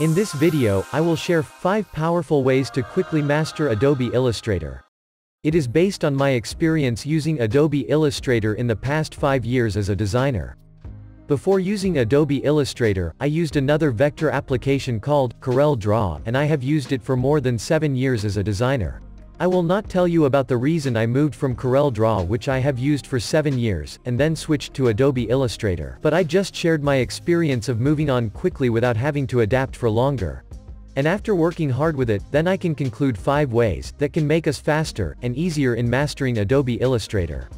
In this video, I will share 5 powerful ways to quickly master Adobe Illustrator. It is based on my experience using Adobe Illustrator in the past 5 years as a designer. Before using Adobe Illustrator, I used another vector application called Corel Draw and I have used it for more than 7 years as a designer. I will not tell you about the reason I moved from Corel Draw which I have used for 7 years, and then switched to Adobe Illustrator, but I just shared my experience of moving on quickly without having to adapt for longer. And after working hard with it, then I can conclude 5 ways that can make us faster and easier in mastering Adobe Illustrator.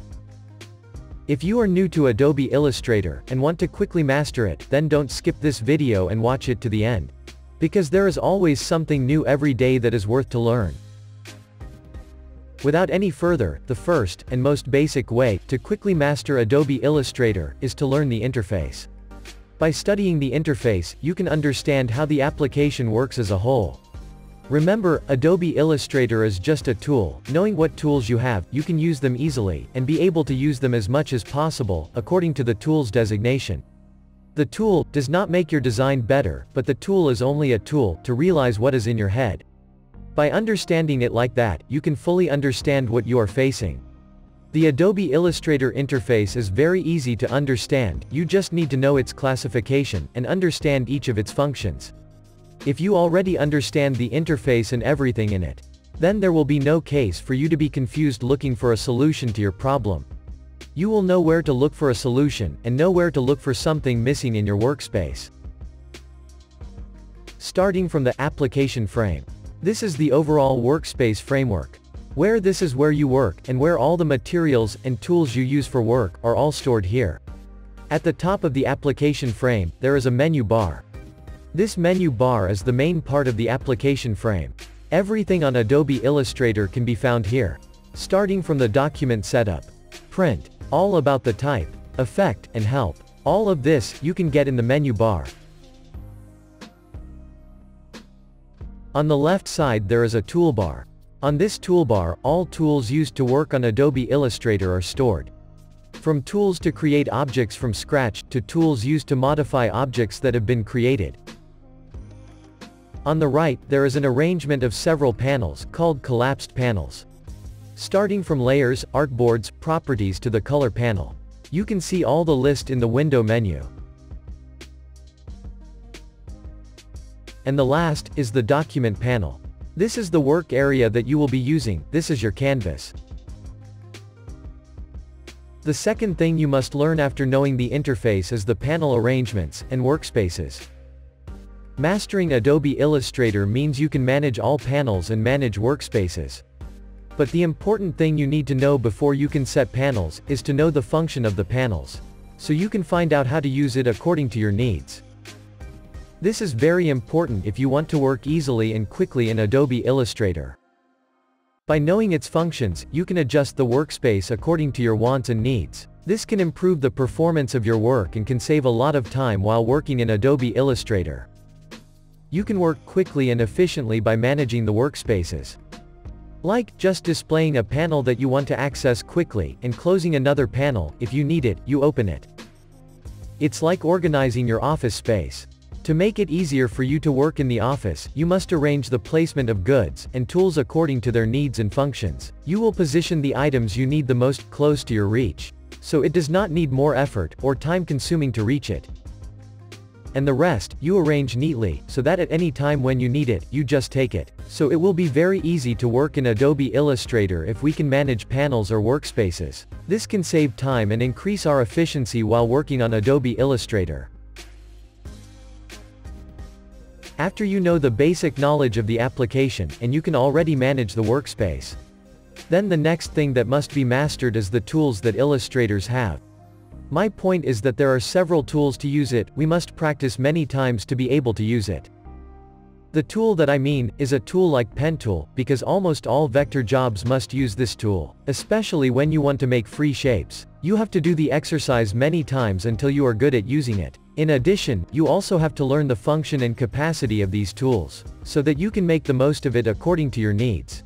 If you are new to Adobe Illustrator and want to quickly master it, then don't skip this video and watch it to the end. Because there is always something new every day that is worth to learn. Without any further, the first, and most basic way, to quickly master Adobe Illustrator, is to learn the interface. By studying the interface, you can understand how the application works as a whole. Remember, Adobe Illustrator is just a tool, knowing what tools you have, you can use them easily, and be able to use them as much as possible, according to the tool's designation. The tool, does not make your design better, but the tool is only a tool, to realize what is in your head. By understanding it like that, you can fully understand what you are facing. The Adobe Illustrator interface is very easy to understand, you just need to know its classification, and understand each of its functions. If you already understand the interface and everything in it, then there will be no case for you to be confused looking for a solution to your problem. You will know where to look for a solution, and know where to look for something missing in your workspace. Starting from the application frame. This is the overall workspace framework. Where this is where you work, and where all the materials and tools you use for work, are all stored here. At the top of the application frame, there is a menu bar. This menu bar is the main part of the application frame. Everything on Adobe Illustrator can be found here. Starting from the document setup, print, all about the type, effect, and help. All of this, you can get in the menu bar. On the left side there is a toolbar. On this toolbar, all tools used to work on Adobe Illustrator are stored. From tools to create objects from scratch, to tools used to modify objects that have been created. On the right, there is an arrangement of several panels, called collapsed panels. Starting from layers, artboards, properties to the color panel. You can see all the list in the window menu. And the last, is the document panel. This is the work area that you will be using, this is your canvas. The second thing you must learn after knowing the interface is the panel arrangements, and workspaces. Mastering Adobe Illustrator means you can manage all panels and manage workspaces. But the important thing you need to know before you can set panels, is to know the function of the panels. So you can find out how to use it according to your needs. This is very important if you want to work easily and quickly in Adobe Illustrator. By knowing its functions, you can adjust the workspace according to your wants and needs. This can improve the performance of your work and can save a lot of time while working in Adobe Illustrator. You can work quickly and efficiently by managing the workspaces. Like, just displaying a panel that you want to access quickly, and closing another panel, if you need it, you open it. It's like organizing your office space. To make it easier for you to work in the office, you must arrange the placement of goods and tools according to their needs and functions. You will position the items you need the most close to your reach. So it does not need more effort or time consuming to reach it. And the rest, you arrange neatly, so that at any time when you need it, you just take it. So it will be very easy to work in Adobe Illustrator if we can manage panels or workspaces. This can save time and increase our efficiency while working on Adobe Illustrator. After you know the basic knowledge of the application, and you can already manage the workspace. Then the next thing that must be mastered is the tools that illustrators have. My point is that there are several tools to use it, we must practice many times to be able to use it. The tool that I mean, is a tool like PenTool, because almost all vector jobs must use this tool, especially when you want to make free shapes. You have to do the exercise many times until you are good at using it. In addition, you also have to learn the function and capacity of these tools, so that you can make the most of it according to your needs.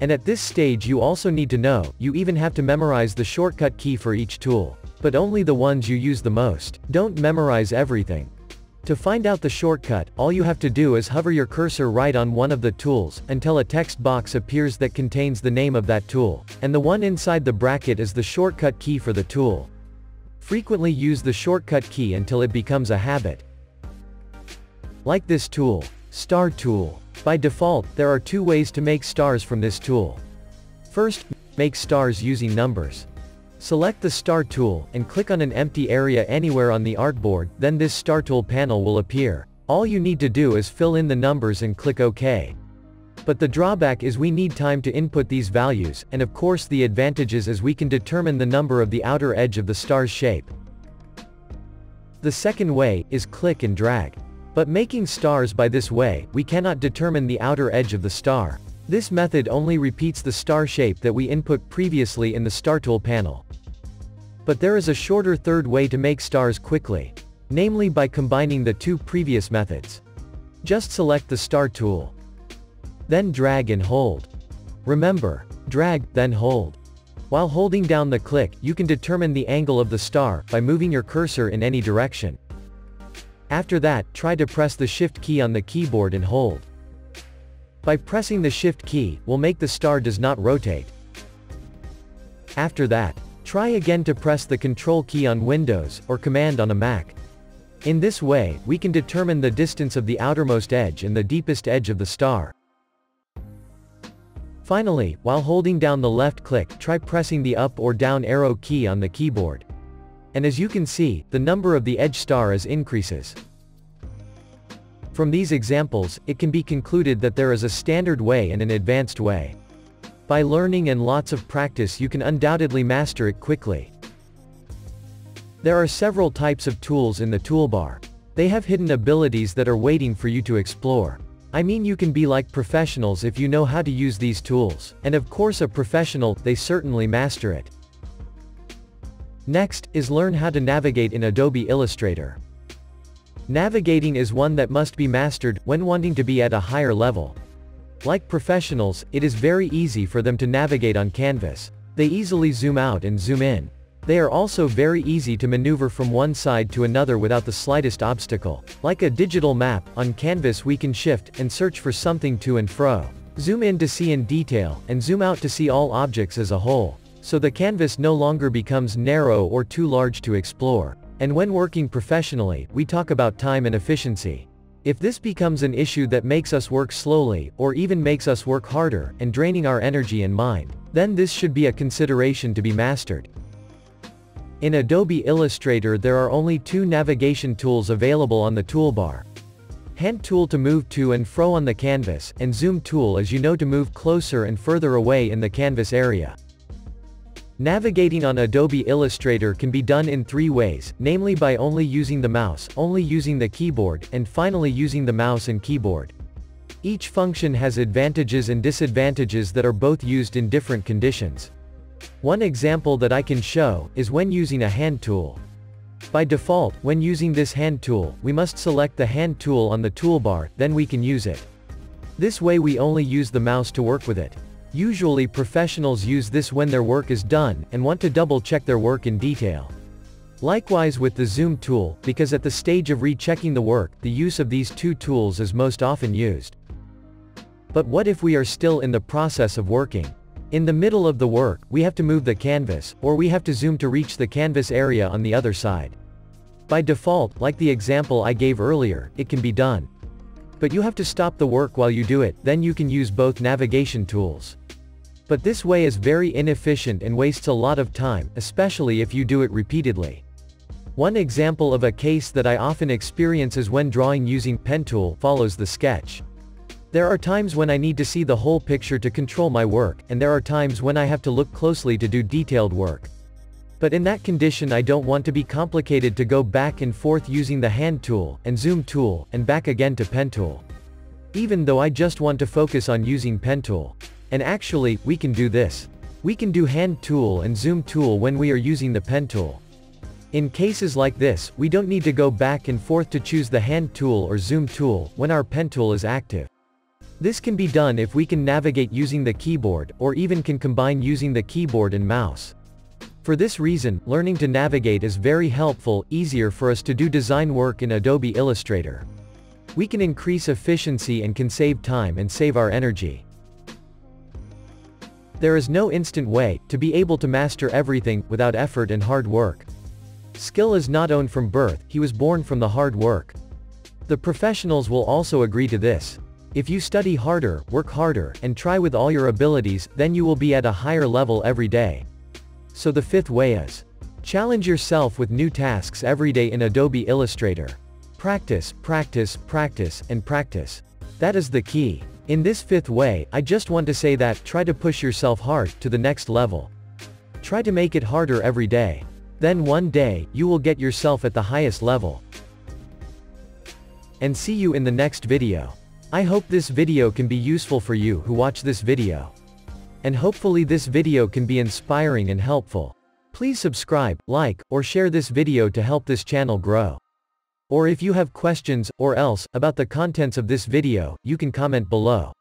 And at this stage you also need to know, you even have to memorize the shortcut key for each tool. But only the ones you use the most. Don't memorize everything. To find out the shortcut, all you have to do is hover your cursor right on one of the tools, until a text box appears that contains the name of that tool, and the one inside the bracket is the shortcut key for the tool. Frequently use the shortcut key until it becomes a habit. Like this tool, Star Tool. By default, there are two ways to make stars from this tool. First, make stars using numbers. Select the Star tool, and click on an empty area anywhere on the artboard, then this Star tool panel will appear. All you need to do is fill in the numbers and click OK. But the drawback is we need time to input these values, and of course the advantages is we can determine the number of the outer edge of the star's shape. The second way, is click and drag. But making stars by this way, we cannot determine the outer edge of the star. This method only repeats the star shape that we input previously in the Star Tool panel. But there is a shorter third way to make stars quickly. Namely by combining the two previous methods. Just select the Star tool. Then drag and hold. Remember, drag, then hold. While holding down the click, you can determine the angle of the star, by moving your cursor in any direction. After that, try to press the Shift key on the keyboard and hold. By pressing the Shift key, will make the star does not rotate. After that, try again to press the Control key on Windows, or Command on a Mac. In this way, we can determine the distance of the outermost edge and the deepest edge of the star. Finally, while holding down the left click, try pressing the up or down arrow key on the keyboard. And as you can see, the number of the edge star is increases. From these examples, it can be concluded that there is a standard way and an advanced way. By learning and lots of practice you can undoubtedly master it quickly. There are several types of tools in the toolbar. They have hidden abilities that are waiting for you to explore. I mean you can be like professionals if you know how to use these tools, and of course a professional, they certainly master it. Next, is learn how to navigate in Adobe Illustrator. Navigating is one that must be mastered, when wanting to be at a higher level. Like professionals, it is very easy for them to navigate on canvas. They easily zoom out and zoom in. They are also very easy to maneuver from one side to another without the slightest obstacle. Like a digital map, on canvas we can shift, and search for something to and fro. Zoom in to see in detail, and zoom out to see all objects as a whole. So the canvas no longer becomes narrow or too large to explore. And when working professionally, we talk about time and efficiency. If this becomes an issue that makes us work slowly, or even makes us work harder, and draining our energy and mind, then this should be a consideration to be mastered. In Adobe Illustrator there are only two navigation tools available on the toolbar. Hand tool to move to and fro on the canvas, and zoom tool as you know to move closer and further away in the canvas area. Navigating on Adobe Illustrator can be done in three ways, namely by only using the mouse, only using the keyboard, and finally using the mouse and keyboard. Each function has advantages and disadvantages that are both used in different conditions. One example that I can show, is when using a hand tool. By default, when using this hand tool, we must select the hand tool on the toolbar, then we can use it. This way we only use the mouse to work with it. Usually professionals use this when their work is done, and want to double check their work in detail. Likewise with the zoom tool, because at the stage of rechecking the work, the use of these two tools is most often used. But what if we are still in the process of working? In the middle of the work, we have to move the canvas, or we have to zoom to reach the canvas area on the other side. By default, like the example I gave earlier, it can be done. But you have to stop the work while you do it, then you can use both navigation tools. But this way is very inefficient and wastes a lot of time, especially if you do it repeatedly. One example of a case that I often experience is when drawing using pen tool follows the sketch. There are times when I need to see the whole picture to control my work, and there are times when I have to look closely to do detailed work. But in that condition I don't want to be complicated to go back and forth using the hand tool, and zoom tool, and back again to pen tool. Even though I just want to focus on using pen tool. And actually, we can do this. We can do hand tool and zoom tool when we are using the pen tool. In cases like this, we don't need to go back and forth to choose the hand tool or zoom tool, when our pen tool is active. This can be done if we can navigate using the keyboard, or even can combine using the keyboard and mouse. For this reason, learning to navigate is very helpful, easier for us to do design work in Adobe Illustrator. We can increase efficiency and can save time and save our energy. There is no instant way to be able to master everything without effort and hard work. Skill is not owned from birth, he was born from the hard work. The professionals will also agree to this. If you study harder, work harder, and try with all your abilities, then you will be at a higher level every day. So the fifth way is. Challenge yourself with new tasks every day in Adobe Illustrator. Practice, practice, practice, and practice. That is the key. In this fifth way, I just want to say that, try to push yourself hard, to the next level. Try to make it harder every day. Then one day, you will get yourself at the highest level. And see you in the next video. I hope this video can be useful for you who watch this video. And hopefully this video can be inspiring and helpful. Please subscribe, like, or share this video to help this channel grow. Or if you have questions, or else, about the contents of this video, you can comment below.